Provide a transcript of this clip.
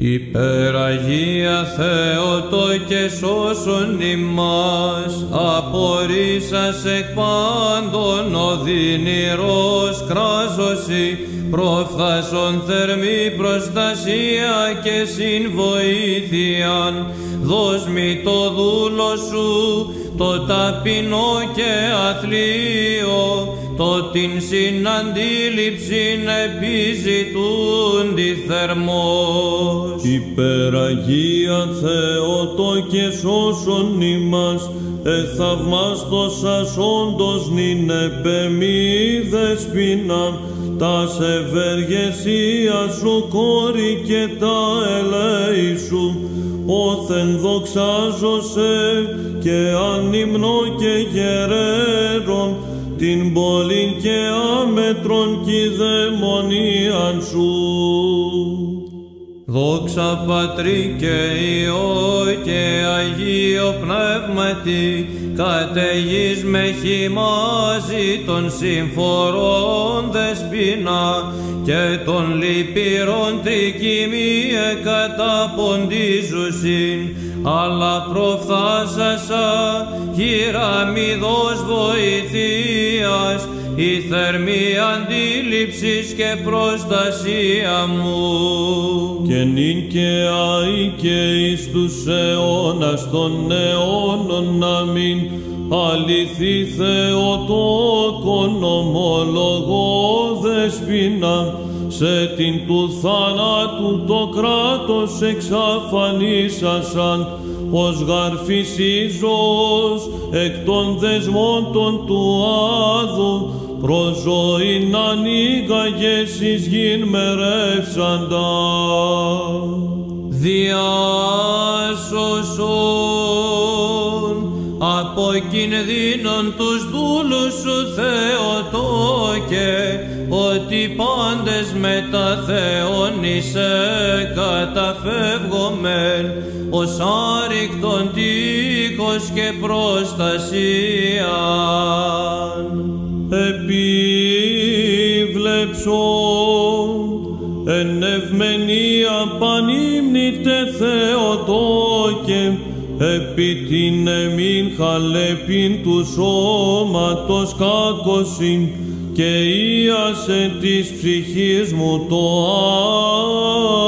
Υπεραγία Θεότο και σώσον ημάς, απορρίσας εκ πάντων οδυνηρός κράσωση, προφθάσον θερμή προστασία και συνβοήθειαν, δώσ' μη το δούλο σου, το ταπεινό και αθλείο, το την συναντήληψην επιζητούντι θερμός. Υπεραγία Θεότο και σώσον ημάς, εθαυμάστος όντως νυν επεμή δεσπίνα, τα ευεργεσία σου κόρη και τα ελέη σου, όθεν δοξάζωσε και ανυμνό και γερέρον, την πόλη και άμετρον δαιμονίαν σου. Δόξα Πατρί και Υιό και Αγίο Πνεύματι, καταιγείς με χυμάζει των συμφορών δεσπίνα και των λυπηρών τρικυμίε καταποντίζουσιν, αλλά προφθάσασα χειραμιδός βοηθείας, η θερμή αντίληψης και προστασία μου. Και νυν και αη και εις τους αιώνας των αιώνων να μην αληθή Θεοτόκον ομολογώ δεσπίνα σε την του θανάτου το κράτος εξαφανίσασαν ως γαρφισίζος εκ των δεσμών του άδου προς ζωήν ανοίγαγες εις γην μερεύσαντα. Διάσωσον από κινδύνων τους δούλους σου Θεοτόκε, ότι πάντες τα Θεόνισε καταφεύγομεν, ως άρρηκτον τείχος και προστασίαν. Επίβλεψον εν ευμενία πανύμνητε Θεοτόκε επί την εμήν χαλέπιν του σώματος κάκωσιν και ίασε της ψυχής μου το άλγο.